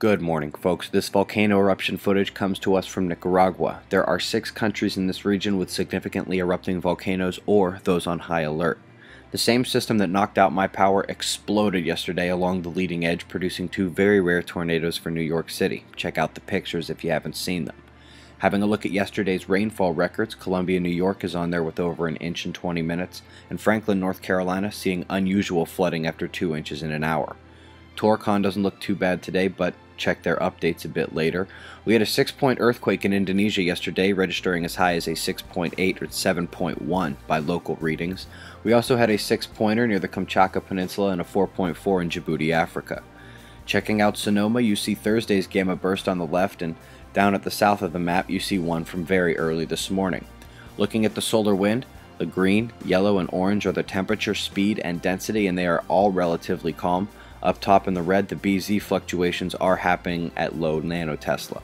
Good morning, folks. This volcano eruption footage comes to us from Nicaragua. There are six countries in this region with significantly erupting volcanoes or those on high alert. The same system that knocked out my power exploded yesterday along the leading edge, producing two very rare tornadoes for New York City. Check out the pictures if you haven't seen them. Having a look at yesterday's rainfall records, Columbia, New York is on there with over an inch in 20 minutes, and Franklin, North Carolina seeing unusual flooding after 2 inches in an hour. Torcon doesn't look too bad today, but check their updates a bit later. We had a 6 point earthquake in Indonesia yesterday, registering as high as a 6.8 or 7.1 by local readings. We also had a 6 pointer near the Kamchatka Peninsula and a 4.4 in Djibouti, Africa. Checking out Sonoma, you see Thursday's gamma burst on the left, and down at the south of the map, you see one from very early this morning. Looking at the solar wind, the green, yellow, and orange are the temperature, speed, and density, and they are all relatively calm. Up top in the red, the BZ fluctuations are happening at low nanotesla.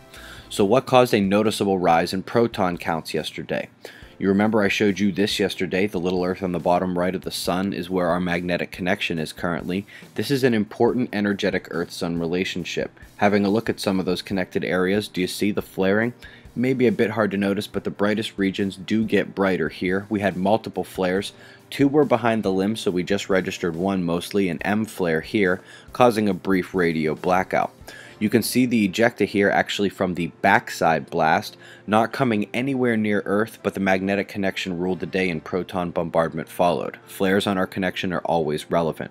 So what caused a noticeable rise in proton counts yesterday? You remember I showed you this yesterday, the little earth on the bottom right of the sun is where our magnetic connection is currently. This is an important energetic Earth-Sun relationship. Having a look at some of those connected areas, do you see the flaring? Maybe a bit hard to notice, but the brightest regions do get brighter here. We had multiple flares. Two were behind the limb, so we just registered one mostly, an M flare here, causing a brief radio blackout. You can see the ejecta here actually from the backside blast, not coming anywhere near Earth, but the magnetic connection ruled the day and proton bombardment followed. Flares on our connection are always relevant.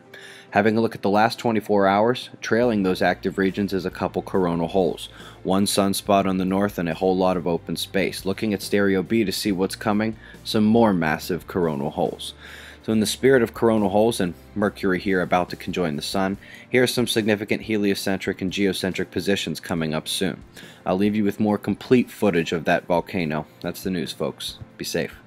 Having a look at the last 24 hours, trailing those active regions is a couple coronal holes. One sunspot on the north and a whole lot of open space. Looking at stereo B to see what's coming, some more massive coronal holes. So in the spirit of coronal holes and Mercury here about to conjoin the Sun, here are some significant heliocentric and geocentric positions coming up soon. I'll leave you with more complete footage of that volcano. That's the news, folks. Be safe.